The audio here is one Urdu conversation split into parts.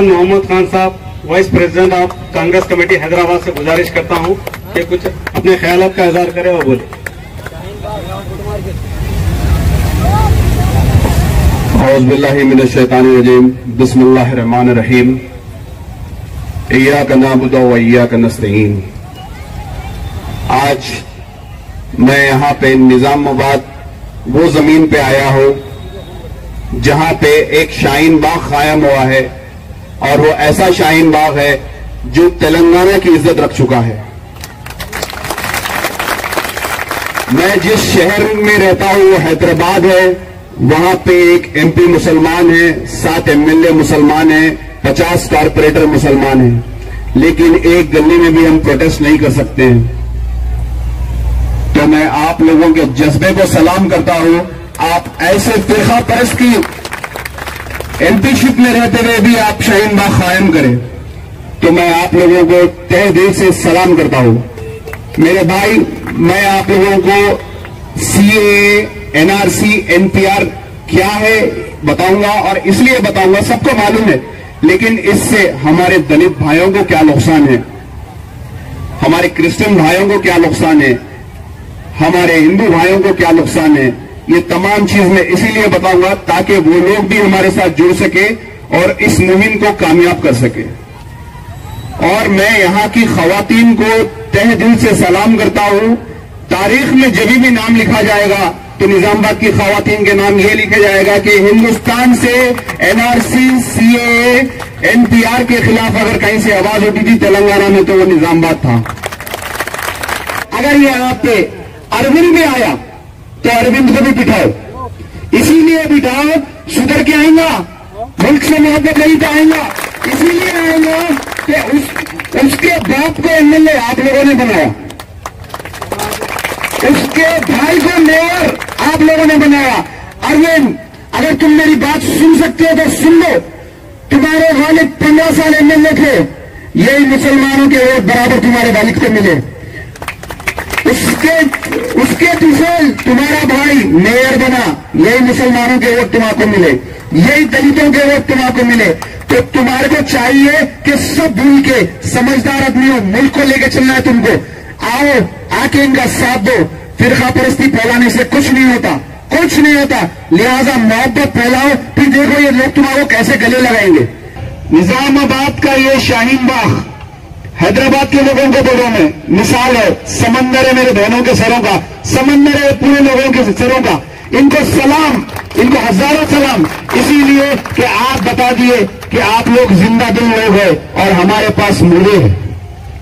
خان محمد خان صاحب vice president of Congress committee Hyderabad سے گزارش کرتا ہوں کہ کچھ اپنے خیالات کا اظہار کرے اور بولے اعوذ باللہ من الشیطان الرجیم، بسم اللہ الرحمن الرحیم۔ ایاک نعبد و ایاک نستعین۔ آج میں یہاں پہ نظام مباد وہ زمین پہ آیا ہوں، جہاں پہ ایک شاہین باغ قائم ہوا ہے۔ اور وہ ایسا شاہین باغ ہے جو تلنگانہ کی عزت رکھ چکا ہے۔ میں جس شہر میں رہتا ہوں، وہ حیدرآباد ہے۔ وہاں پہ ایک ایم پی مسلمان ہے، سات ایم ایل اے مسلمان ہیں، پچاس کارپوریٹر مسلمان ہیں۔ لیکن ایک گلی میں بھی ہم پروٹیسٹ نہیں کر سکتے ہیں۔ تو میں آپ لوگوں کے جذبے کو سلام کرتا ہوں۔ آپ ایسے فرقہ پرست کی ایم پی شپ میں رہتے ہوئے بھی آپ شاہین باغ قائم کریں تو میں آپ لوگوں کو تہ دل سے سلام کرتا ہوں۔ میرے بھائی، میں آپ لوگوں کو C A, N R C, N P R کیا ہے بتاؤں گا اور اس لیے بتاؤں گا، سب کو معلوم ہے۔ لیکن اس سے ہمارے دلت بھائیوں کو کیا نقصان ہے؟ ہمارے کرسچن بھائیوں کو کیا نقصان ہے؟ ہمارے ہندو بھائیوں کو کیا نقصان ہے؟ یہ تمام چیز میں اسی لیے بتاؤں گا تاکہ وہ لوگ بھی ہمارے ساتھ جڑ سکے اور اس مہم کو کامیاب کر سکے۔ اور میں یہاں کی خواتین کو تہ دل سے سلام کرتا ہوں۔ تاریخ میں جبھی بھی نام لکھا جائے گا تو نظام آباد کی خواتین کے نام یہ لکھا جائے گا کہ ہندوستان سے N R C C A N P R کے خلاف اگر کہیں سے آواز اٹھی تھی تلنگانہ میں تو وہ نظام آباد تھا۔ اگر یہ یہاں پہ اروند میں آیا تو اروند کو بھی بٹھاؤ اسی لیے بٹھاؤ سدھر کے آئیں گا ملک سے محبت نہیں تو آئیں گا اسی لیے آئیں گا کہ اس اس کے باپ کو ایم ایل اے آپ لوگوں نے بنایا۔ اس کے بھائی کو میئر آپ لوگوں نے بنایا۔ اروند، اگر تم میری بات سن سکتے ہو تو سن لو۔ تمہارے والد پندرہ سال ایم ایل اے تھے۔ یہی مسلمانوں کے ووٹ برابر تمہارے والد کو ملے۔ اس کے کے ٹفیل تمہارا بھائی میئر بنا، یہی مسلمانوں کے ووٹ تمہارے کو ملے، یہی دلتوں کے ووٹ تمہارے کو ملے۔ تو تمہارے کو چاہیے کہ سب بھول کے سمجھدار آدمی ہو ملک کو لے کے چلنا ہے تم کو۔ آؤ آ کے ان کا ساتھ دو۔ فرقہ پرستی پھیلانے سے کچھ نہیں ہوتا، کچھ نہیں ہوتا۔ لہذا محبت پھیلاؤ، پھر دیکھو یہ لوگ تمہارے کو کیسے گلے لگائیں گے۔ نظام آباد کا یہ شاہین باغ، حیدرآباد کے لوگوں کو بولوں میں مثال ہے، سمندر ہے میرے بہنوں کے سروں کا۔ سمندر ہے پورے لوگوں کے سروں کا۔ ان کو سلام، ان کو ہزاروں سلام۔ اسی لیے کہ آپ بتا دیے کہ آپ لوگ زندہ دل لوگ ہیں اور ہمارے پاس مردے ہیں۔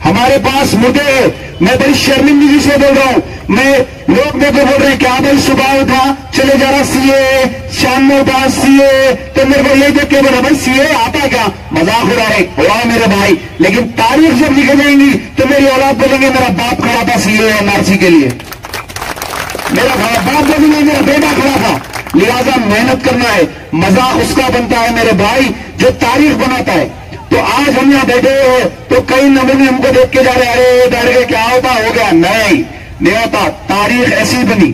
ہمارے پاس مردے ہیں۔ میں بڑی شرمندگی سے بول رہا ہوں۔ میں لوگ میرے کو بول رہے ہیں کہ آپ صبح اٹھا چلے جا رہا سی اے، شام میں اٹھا سی اے، تو میرے کو یہ دیکھ کے بولا، بھائی سی اے آتا کیا؟ مذاق ہو رہا ہے ہوا میرے بھائی۔ لیکن تاریخ جب نکل جائیں گی تو میری اولاد بولیں گے، میرا باپ کھڑا تھا سی اے این آر سی کے لیے۔ میرا باپ بولیں گے میرا بیٹا کھڑا تھا۔ لہذا محنت کرنا ہے، مذاق اس کا بنتا ہے میرے بھائی، جو تاریخ بناتا ہے۔ تو آج ہم یہاں بیٹھے ہوئے تو کئی نمونے ہم کو دیکھ کے جا رہے ارے بیٹھ گئے کیا ہوتا، ہو گیا۔ نہیں نہیں ہوتا۔ تاریخ ایسی بنی۔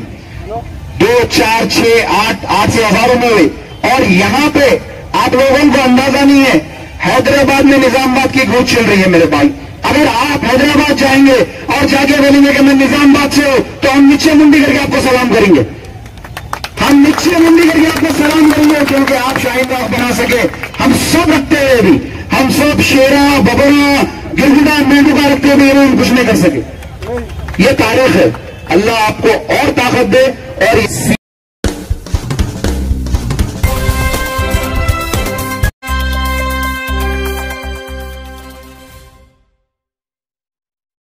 دو، چار، چھ، آٹھ آٹھ سے ہزاروں میں ہوئے اور یہاں پہ آپ لوگوں کو اندازہ نہیں ہے، حیدرآباد میں نظام آباد کی گروتھ چل رہی ہے میرے بھائی۔ اگر آپ حیدرآباد جائیں گے اور جا کے بولیں گے کہ میں نظام آباد سے ہوں تو ہم نیچے منڈی کر کے آپ کو سلام کریں گے ہم نیچے منڈی کر کے آپ کو سلام کریں گے کیونکہ آپ شاہین باغ بنا سکے ہم سب رکھتے ہوئے بھی ہم سب شیرا ببرا گرگنا مینڈوکا رکھتے ہوئے ہم کچھ نہیں کر سکے یہ تاریخ ہے اللہ آپ کو اور طاقت دے اور